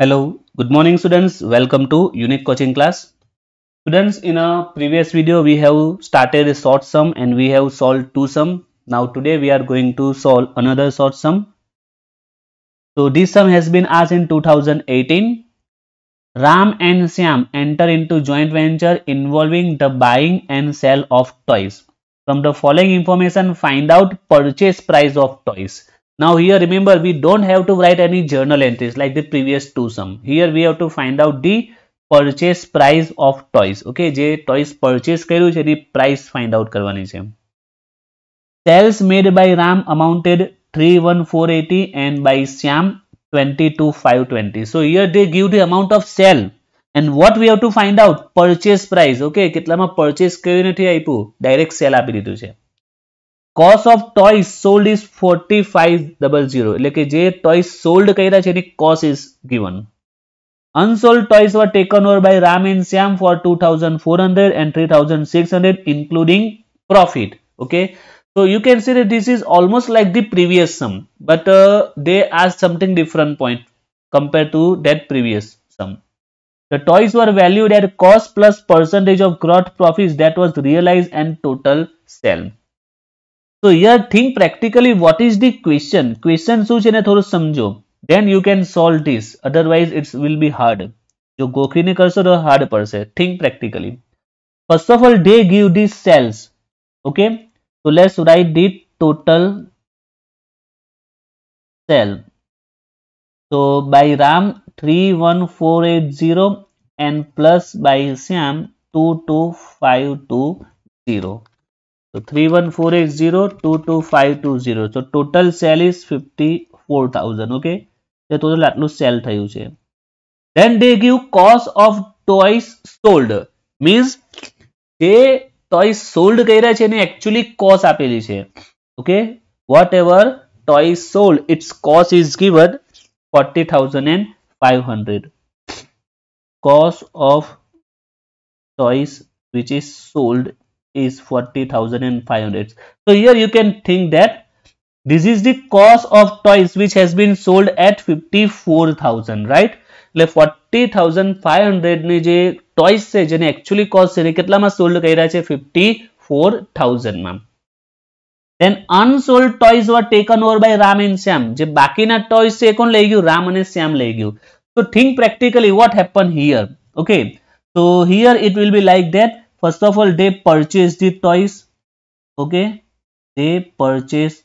Hello, good morning students. Welcome to Unique Coaching class. Students, in a previous video we have started a short sum and we have solved two sum. Now today we are going to solve another short sum. So this sum has been asked in 2018. Ram and Syam enter into joint venture involving the buying and sale of toys. From the following information find out purchase price of toys. Now here remember we don't have to write any journal entries like the previous two sum. Here we have to find out the purchase price of toys. Okay જે toys purchase કર્યું છે એની price find out કરવાની છે. Sales made by Ram amounted 31480 and by Syam 22520. So here they give the amount of sale and what we have to find out purchase price. Okay કેટલામાં purchase કેવી નથી આપ્યું direct sale આપી દીધું છે. Cost of toys sold is forty five double zero એટલે કે જે ટોયસ સોલ્ડ કર્યા છે એની cost is given unsold toys were taken over by Ram and Syam for 2400 and 3600 including profit okay so you can see that this is almost like the previous sum but uh, they asked something different point compared to that previous sum the toys were valued at cost plus percentage of gross profits that was realized and total sale so here think practically what is the question question શું છે ને થોડું સમજો then you can solve this otherwise it will be hard જો ગોખીને કરશો તો hard પડશે think practically first of all they give these cells okay so let's write the total cell so by ram 31480 and plus by syam 22520 so 31480 22520 so total cell is 54000 okay તે total આટલું sale થયું છે then they give cost of toys sold means જે toys sold કર્યા છે એને actually cost આપેલી છે okay whatever toys sold its cost is given 40500 cost of toys which is sold is 40,500. So here you can think that this is the cost of toys which has been sold at 54,000 right એટલે 40,500 ની જે toys છે જેને actually cost છે કેટલામાં sold કર્યા છે 54,000 માં then unsold toys were taken over by Ram and Syam જે બાકીના toys છે કોણ લઈ ગયું રામ અને શ્યામ લઈ ગયું so think practically what happened here okay so here it will be like that first of all they purchase the toys okay they purchase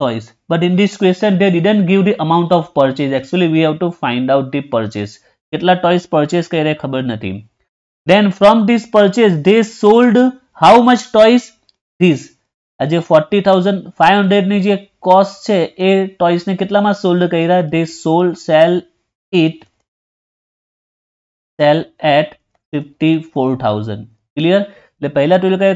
toys but in this question they didn't give the amount of purchase actually we have to find out the purchase કેટલા toys purchase કર્યા ખબર નથી then from this purchase they sold how much toys this આ જે 40500 ની જે cost છે એ toys ને કેટલામાં sold કર્યા they sold sell it sell at 54000 clear એટલે પહેલા તો કે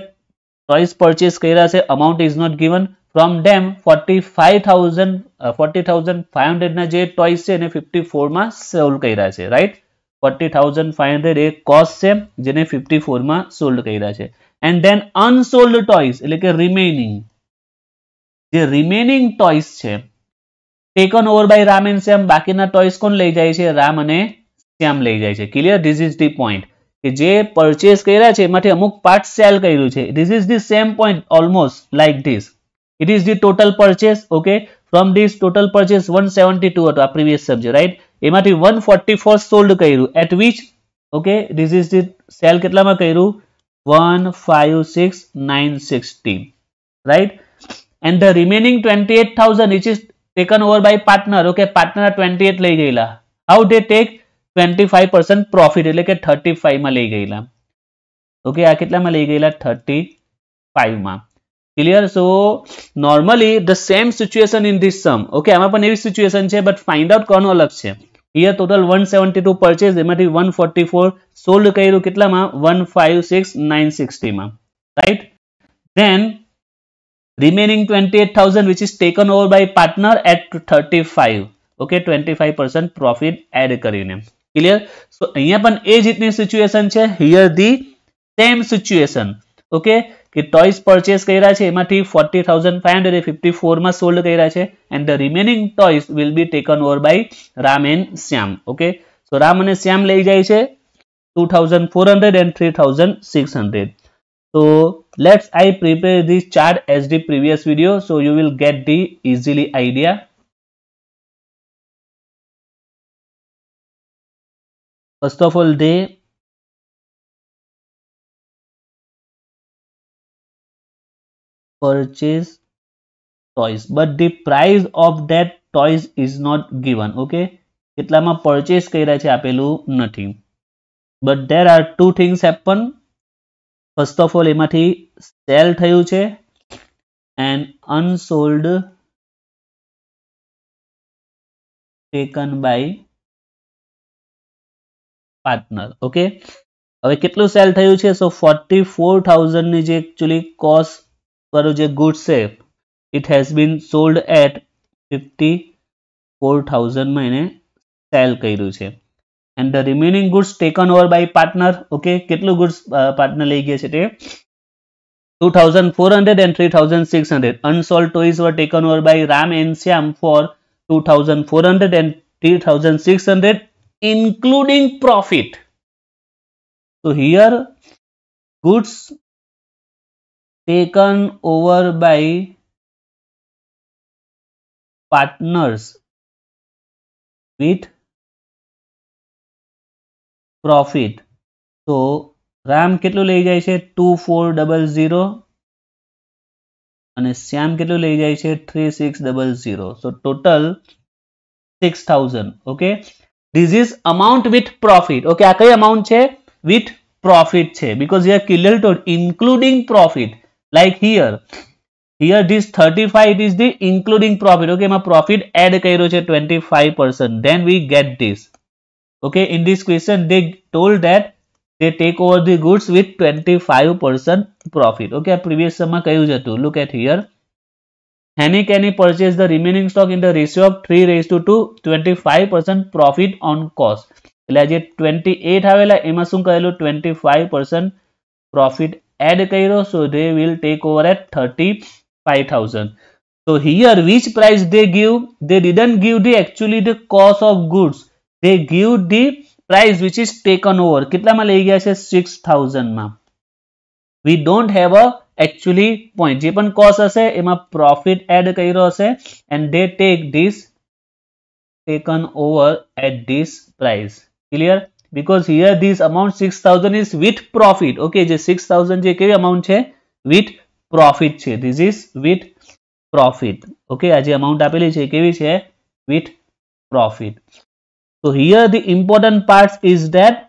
toys purchase કર્યા છે amount is not given from them 45000 uh, 40500 ના જે toys છે એને 54 માં સોલ્ડ કર્યા છે રાઈટ 40500 એ કોસ્ટ છે જેને 54 માં સોલ્ડ કર્યા છે એન્ડ ધેન અનસોલ્ડ ટોયસ એટલે કે રિમેનિંગ જે રિમેનિંગ ટોયસ છે taken over by Ram and Shyam બાકીના ટોયસ કોણ લઈ જાય છે રામ અને શ્યામ લઈ જાય છે clear this is the point કે જે પરચેસ કર્યા છે, એમાંથી અમુક પાર્ટ સેલ કર્યું છે. This is the same point almost like this it is the total purchase okay from this total purchase one seventy two હતો, આ પ્રીવિયસ સબ્જેક્ટ રાઈટ એમાંથી વન ફોર્ટી ફોર સોલ્ડ કર્યું. At which okay this is the sale કેટલામાં કર્યું? One five six nine sixty right and the remaining twenty eight thousand each is taken over by partner okay partner twenty eight લઈ ગયેલા. How they take they take 25% profit એટલે કે 35 માં લઈ ગયેલા okay આ કેટલામાં લઈ ગયેલા 35 માં clear so normally the same situation in this sum okay આમાં પણ એવી situation છે but find out કોનો અલગ છે here total 172 purchase એમાંથી 144 sold કર્યું કેટલામાં 156960 માં right then remaining 28000 which is taken over by partner at 35 okay 25% profit add કરીને clear so અહીંયા પણ એ જ રીતની situation છે here the same situation okay કે ટોયસ પરચેસ કર્યા છે એમાંથી forty thousand five hundred fifty ફોરમાં sold કર્યા છે and the remaining toys will be taken over by Ram and Shyam okay so Ram અને શ્યામ લઈ જાય છે two thousand four hundred and three thousand six hundred so let's i prepare this chart as the previous video so you will get the easily idea first of all they purchase toys but the price of that toys is not given okay કેટલામાં purchase કર્યા છે આપેલું નથી but there are two things happen first of all એમાંથી sell થયું છે and unsold taken by partner, okay? હવે કેટલું સેલ થયું છે? સો ફોર્ટી ફોર થાઉઝન્ડની જે એકચ્યુઅલી કોસ્ટ પર જે ગુડ્સ છે it has been sold at fifty four થાઉઝન્ડમાં એને સેલ કર્યું છે. And the remaining goods taken over by partner okay? કેટલું ગુડ્સ પાર્ટનર લઈ ગયા છે તે? Two thousand four hundred and three thousand six hundred unsold toys were taken over by Ram and Shyam for two thousand four hundred and three thousand six hundred including profit so here goods taken over by partners with profit so Ram કેટલું લઈ જાય છે two four double zero અને શ્યામ કેટલું લઈ જાય છે three six double zero so total six thousand okay this is amount with profit okay આ કઈ અમાઉન્ટ છે વિથ પ્રોફિટ છે because here clear Tod including profit like here here this 35 it is the including profit okay my profit add કર્યો છે 25% then we get this okay in this question they told that they take over the goods with 25% profit okay આ previous માં કહ્યું જ હતું look at here Henny Kenny purchased the remaining stock in the ratio of 3 raised to 2 25% profit on cost એટલે જે 28 આવેલા એમાં શું કહેલું 25% profit add કર્યો so they will take over at 35000 so here which price they give they didn't give the actually the cost of goods they give the price which is taken over કેટલામાં લઈ ગયા છે 6000 માં we don't have a actually point જે પણ cost હશે એમાં profit add કર્યો હશે and they take this taken over at this price clear because here this amount 6000 is with profit okay જે 6000 જે કેવી amount છે with profit છે this is with profit okay આ જે amount આપેલી છે કેવી છે with profit so here the important part is that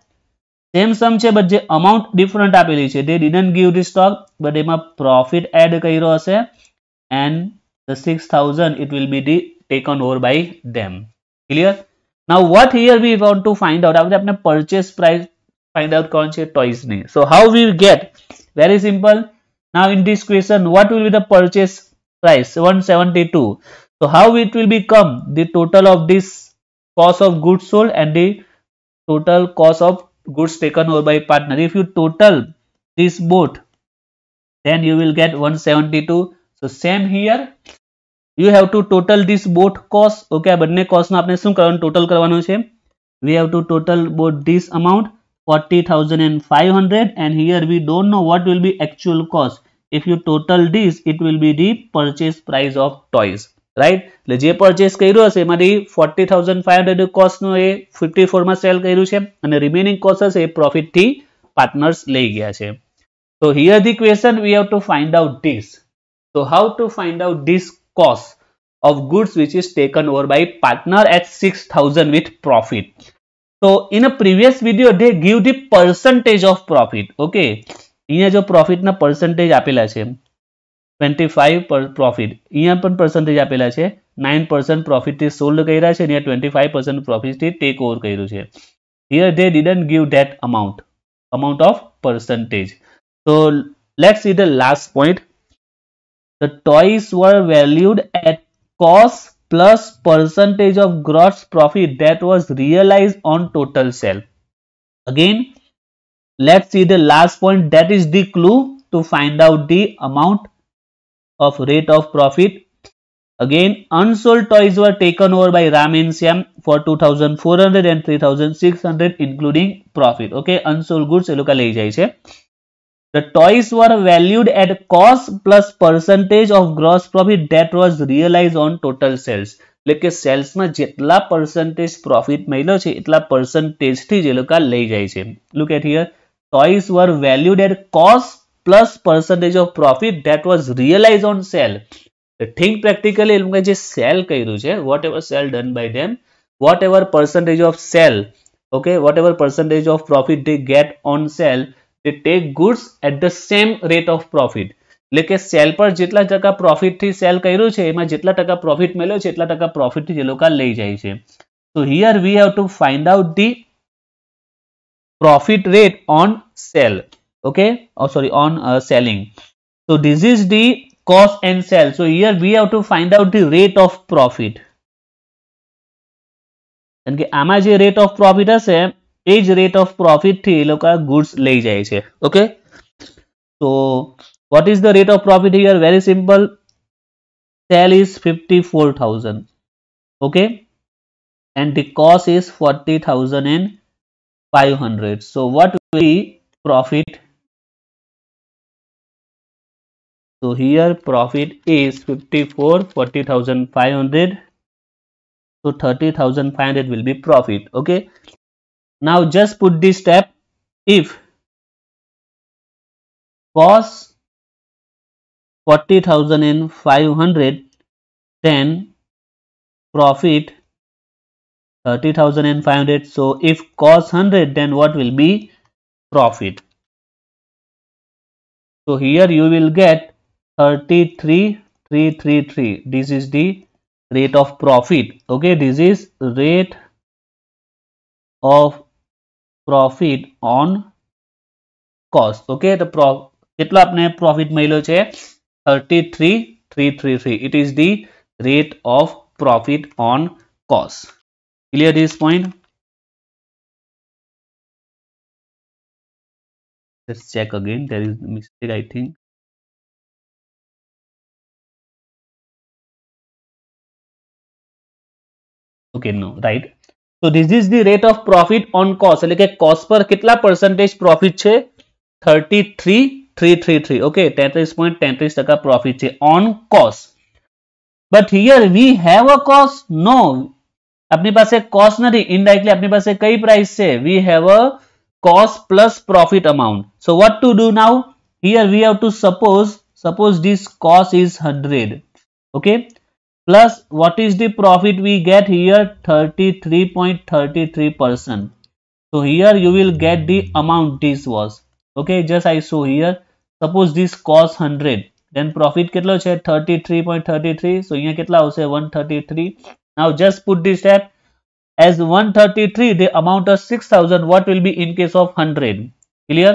same sum છે but જે amount different આપેલી છે they didn't give the stock but એમાં profit add કર્યો હશે and the 6000 it will be the taken over by them clear now what here we want to find out આપણે આપણે purchase price find out કોણ છે toys ની so how we get very simple now in this question what will be the purchase price 172 so how it will become the total of this cost of goods sold and the total cost of goods taken over by partner if you total this both then you will get 172 so same here you have to total this both cost okay આ બંને cost નો આપણે શું કરવાનું total કરવાનું છે we have to total both this amount 40500 and here we don't know what will be actual cost if you total this it will be the purchase price of toys Right એટલે જે purchase કર્યો હશે, એમાંથી forty thousand five hundred કોસ્ટનો એ fifty ફોરમાં sell કર્યું છે અને રિમેનિંગ કોસ્ટ હશે એ પ્રોફિટથી પાર્ટનર્સ લઈ ગયા છે. તો here the question we have to find out this તો how to find out this cost of goods which is taken over by partner at 6000 with profit? So, in a previous video, they give the percentage of profit okay અહીંયા જો પ્રોફિટના percentage આપેલા છે 25 પર profit અહીંયા પણ percentage આપેલા છે 9% profit થી sold કર્યા છે અને 25% profit થી take over કર્યું છે here they didn't give that amount amount of percentage so let's see the last point the toys were valued at cost plus percentage of gross profit that was realized on total sale. Again, let's see the last point that is the clue to find out the amount of rate of profit. Again, unsold toys were taken over by Ram and Syam for 2400 and 3600 including profit okay unsold goods એ લોકો લઈ જાય છે the toys were valued at cost plus percentage of gross profit that was realized on total sales એટલે કે સેલ્સમાં જેટલા percentage profit મળ્યો છે એટલા પર્સન્ટેજથી જ એ લોકો લઈ જાય છે look at here toys were valued at cost plus percentage of profit that was realized on sale think practically એ લોકોએ જે સેલ કર્યું છે whatever sale done by them whatever percentage of sale okay whatever percentage of profit they get on sale they take goods at the same rate of profit એટલે કે cell પર જેટલા ટકા profit થી સેલ કર્યું છે એમાં જેટલા ટકા પ્રોફિટ મળ્યો છે એટલા ટકા પ્રોફિટ થી એ લોકો લઈ જાય છે so here we have to find out the profit rate on sale okay oh sorry on uh, selling so this is the cost and sell so here we have to find out the rate of profit કારણ કે આમાં જે rate of profit હશે એ જ rate of profit થી એ લોકો ગુડ્સ લઈ જાય છે okay so what is the rate of profit here very simple sale is 54000 okay and the cost is 40500 so what will be profit so here profit is 54 40500 so 30500 will be profit okay? Now just put this step. If cost 40,500 then profit 30,500 so if cost 100 then what will be profit? So here you will get 33333 this is the rate of profit okay this is rate of profit on cost okay the pro કેટલો આપણે profit મળ્યો છે 33333 it is the rate of profit on cost clear this point let's check again there is mistake i think okay no right so this is the rate of profit on cost એટલે કે cost પર કેટલા percentage profit છે 33333 okay 33.33 ટકા profit છે on cost but here we have a cost no આપણી પાસે cost નથી indirectly આપણી પાસે કઈ price છે we have a cost plus profit amount so what to do now here we have to suppose suppose this cost is 100 okay plus what is the profit we get here 33.33 percent so here you will get the amount this was okay just i show here suppose this cost 100 then profit કેટલો છે 33.33 so અહીંયા કેટલા આવશે 133 now just put this step as 133 the amount of 6000 what will be in case of 100 clear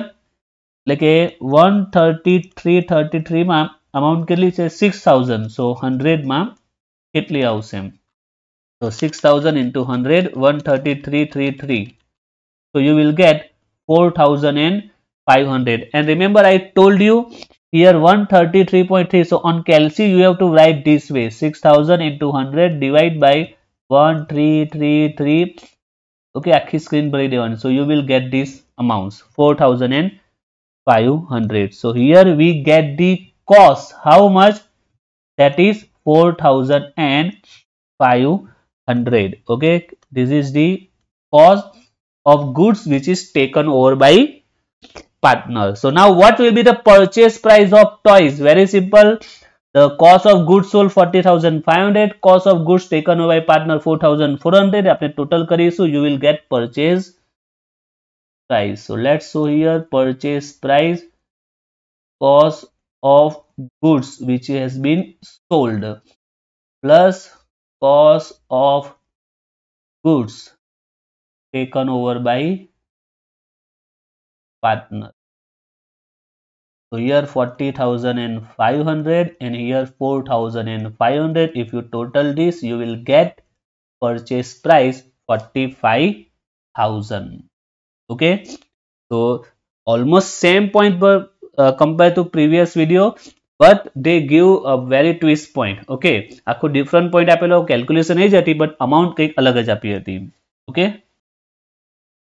એટલે કે 133 33 માં amount કેટલી છે 6000 so 100 માં કેટલી આવશે so 6000 into 100 13333 so you will get 4500 and remember i told you here 133.3 so on calci you have to write this way 6000 into 100 divide by 1333 okay આખી screen ભરી દેવાની so you will get these amounts 4500 so here we get the cost how much that is 4500 okay this is the cost of goods which is taken over by partner so now what will be the purchase price of toys very simple the cost of goods sold 40500 cost of goods taken over by partner 4400 આપણે total કરીશું you will get purchase price so let's show here purchase price cost of goods which has been sold plus cost of goods taken over by partner. So here 40,500 and here 4,500 if you total this you will get purchase price 45,000 okay? So almost same point but compared to previous video but they give a very twist point okay આખો different point આપેલો calculation એ જ હતી but amount કંઈક અલગ જ આપી હતી okay